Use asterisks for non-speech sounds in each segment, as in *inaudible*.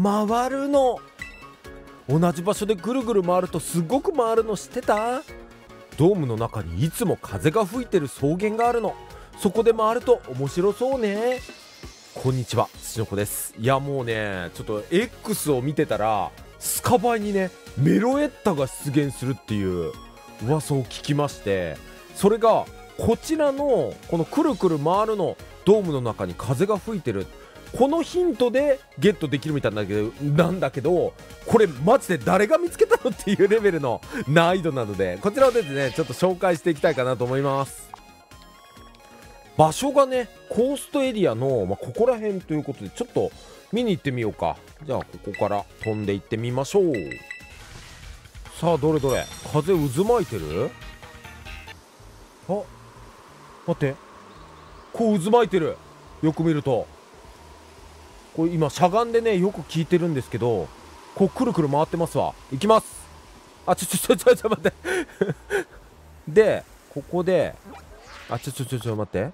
回るの。同じ場所でぐるぐる回るとすごく回るの知ってた？ドームの中にいつも風が吹いてる草原があるの。そこで回ると面白そうね。こんにちは土の子です。いやもうねちょっと X を見てたらスカバイにねメロエッタが出現するっていう噂を聞きましてそれがこちらのこのくるくる回るのドームの中に風が吹いてる。このヒントでゲットできるみたいなんだけどなんだけどこれマジで誰が見つけたのっていうレベルの難易度なのでこちらをですねちょっと紹介していきたいかなと思います。場所がねコーストエリアの、まあ、ここら辺ということでちょっと見に行ってみようか。じゃあここから飛んでいってみましょう。さあどれどれ。風渦巻いてる？あ待って。こう渦巻いてる。よく見ると。これ今しゃがんでねよく聞いてるんですけどこうくるくる回ってますわ。いきます。あちょちょちょちょちょ待って。*laughs* でここであちょちょちょちょ待って。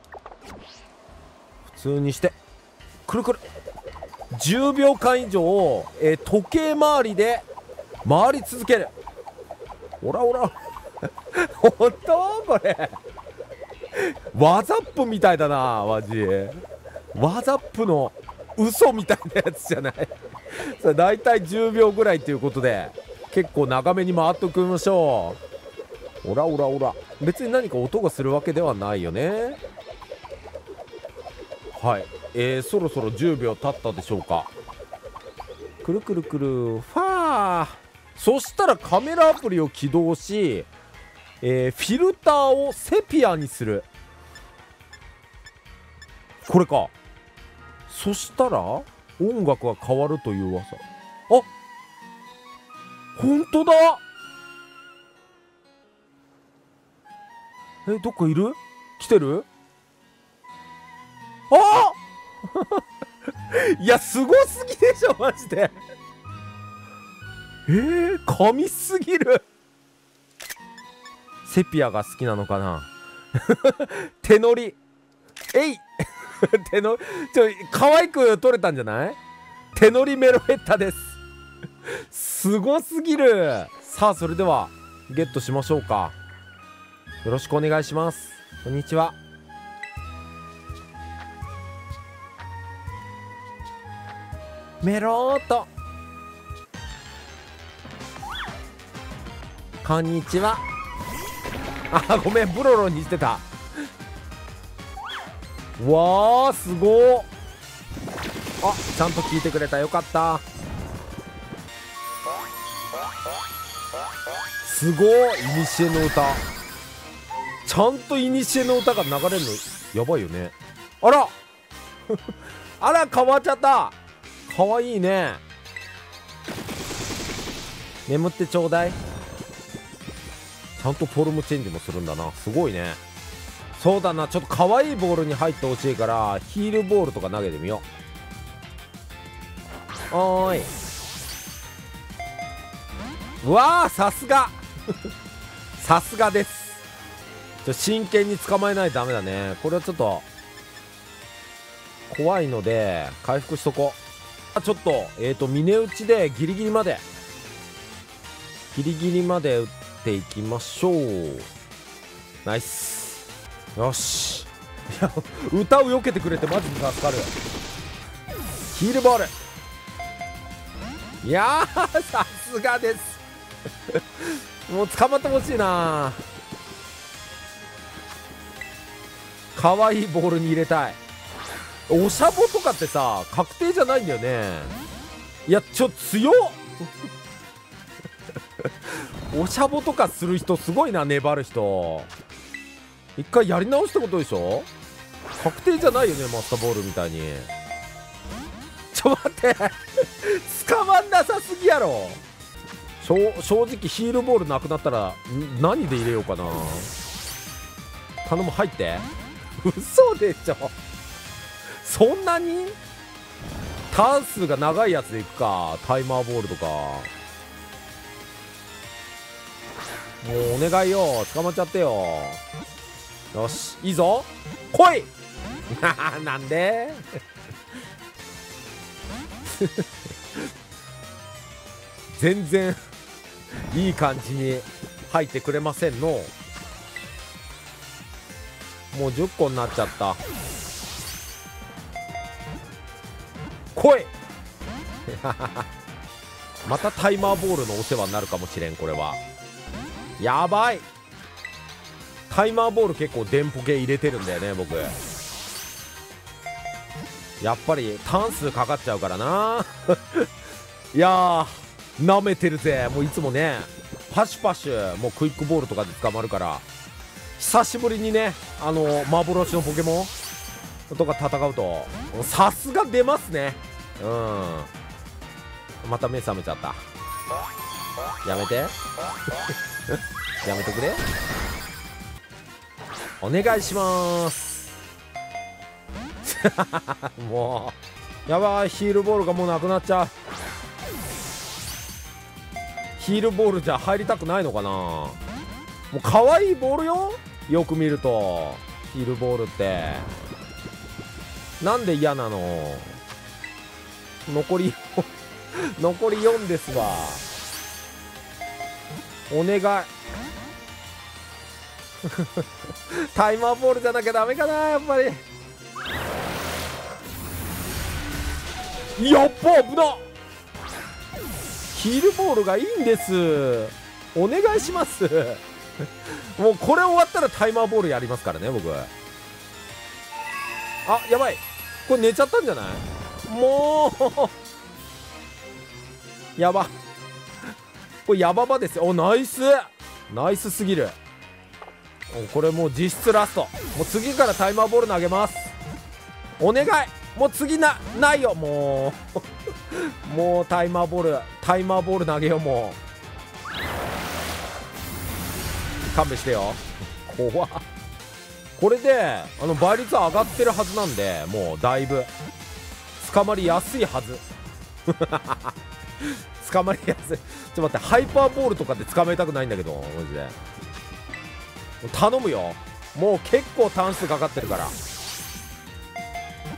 普通にして。くるくる。10秒間以上、えー、時計回りで回り続ける。おらおら。*laughs* 本当？これ。ワザップみたいだなマジ。ワザップの嘘みたいなやつじゃない。*laughs* それ大体10秒ぐらいっていうことで結構長めに回っておきましょう。おらおらおら別に何か音がするわけではないよね。はい。えー、そろそろ10秒経ったでしょうか。くるくるくる。ファー。そしたらカメラアプリを起動し、えー、フィルターをセピアにする。これか。そしたら音楽が変わるという噂。あ本当だ。えどっかいる？来てる？あ！*laughs* いやすごすぎでしょマジで。えー、神すぎる。セピアが好きなのかな？*laughs* 手乗り。えい！*laughs* 手のちょ可愛く撮れたんじゃない？手乗りメロヘッタです。すごすぎる。さあそれではゲットしましょうか。よろしくお願いします。こんにちは。メローと。こんにちは。あごめんブロロにしてた。わあすごあちゃんと聞いてくれた。よかった。すごいいにしえの歌。ちゃんといにしえの歌が流れるの。やばいよね。あら。*laughs* あら変わっちゃった。かわいいね。眠ってちょうだい。ちゃんとフォルムチェンジもするんだな。すごいね。そうだなちょっと可愛いボールに入ってほしいからヒールボールとか投げてみよう。おーい。うわーさすが。*laughs* さすがです。ちょ真剣に捕まえないとダメだね。これはちょっと怖いので回復しとこう。ちょっとえっ、ー、と峰打ちでギリギリまで。ギリギリまで打っていきましょう。ナイス。よし。いや歌を避けてくれてマジで助かる。ヒールボール。いやさすがです。もう捕まってほしいな。可愛いボールに入れたい。おしゃぼとかってさ確定じゃないんだよね。いやちょ強っ。*laughs* おしゃぼとかする人すごいな粘る人。一回やり直すってことでしょ？確定じゃないよねマスターボールみたいに。ちょ待って。捕まんなさすぎやろ。正直ヒールボールなくなったら何で入れようかな。頼む入って。嘘でしょ。そんなに？ターン数が長いやつでいくか。タイマーボールとか。もうお願いよ。捕まっちゃってよ。よし。いいぞ。来い。*laughs* なんで？*laughs* 全然いい感じに入ってくれませんの。もう10個になっちゃった。来い。*laughs* またタイマーボールのお世話になるかもしれんこれは。やばい。タイマーボール結構電ポ系入れてるんだよね僕。やっぱり単数かかっちゃうからな。*laughs* いやー舐めてるぜ。もういつもねパシュパシュもうクイックボールとかで捕まるから。久しぶりにねあの幻のポケモンとか戦うとさすが出ますね。うん。また目覚めちゃった。やめて。*laughs* やめてくれ。お願いします。*laughs* もうやばいヒールボールがもうなくなっちゃう。ヒールボールじゃ入りたくないのかな。もう可愛いボールよ。よく見るとヒールボールって。なんで嫌なの。残り残り4ですわ。お願い。*laughs* タイマーボールじゃなきゃダメかなやっぱり。やっぱ危なヒールボールがいいんです。お願いします。*laughs* もうこれ終わったらタイマーボールやりますからね僕あやばい。これ寝ちゃったんじゃない？もう。やば。これヤババですよ。おナイス。ナイスすぎる。これもう実質ラスト。もう次からタイマーボール投げます。お願い。もう次なないよ。もう。*laughs* もうタイマーボールタイマーボール投げようもう。勘弁してよ。怖これであの倍率は上がってるはずなんでもうだいぶ。捕まりやすいはず。*laughs* 捕まりやすい。ちょっと待ってハイパーボールとかで捕まえたくないんだけどマジで。頼むよ。もう結構単数かかってるから。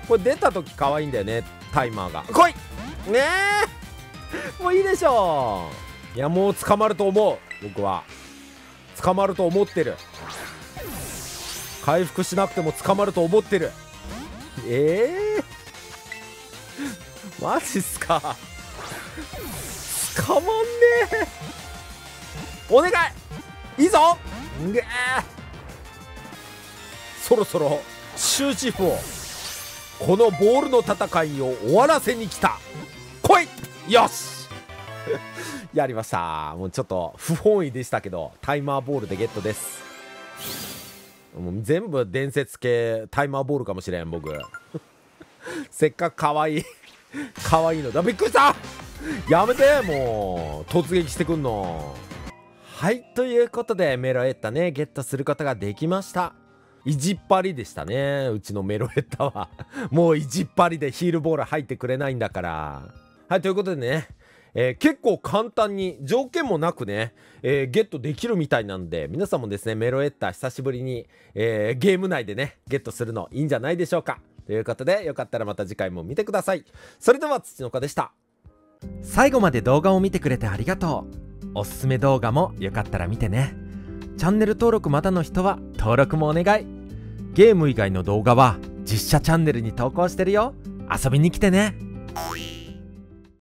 これ出た時可愛いんだよねタイマーが。来い!ねえ!もういいでしょう。いやもう捕まると思う僕は。捕まると思ってる。回復しなくても捕まると思ってる。ええー、マジっすか。捕まんねえ。お願い!いいぞ!んげえ。そろそろ終止符を。このボールの戦いを終わらせに来た。来い!よし! *laughs* やりました。もうちょっと不本意でしたけどタイマーボールでゲットです。もう全部伝説系タイマーボールかもしれん僕。*laughs* せっかく可愛い可愛いのだ。びっくりした!やめて!もう突撃してくんの。はいということでメロエッタねゲットすることができました。意地っ張りでしたねうちのメロエッタは。*laughs* もう意地っ張りでヒールボール入ってくれないんだから。はいということでねえー、結構簡単に条件もなくね、えー、ゲットできるみたいなんで皆さんもですねメロエッタ久しぶりに、えー、ゲーム内でねゲットするのいいんじゃないでしょうか。ということでよかったらまた次回も見てください。それでは土の子でした。最後まで動画を見てくれてありがとう。おすすめ動画もよかったら見てね。チャンネル登録またの人は登録もお願い。ゲーム以外の動画は実写チャンネルに投稿してるよ。遊びに来てね。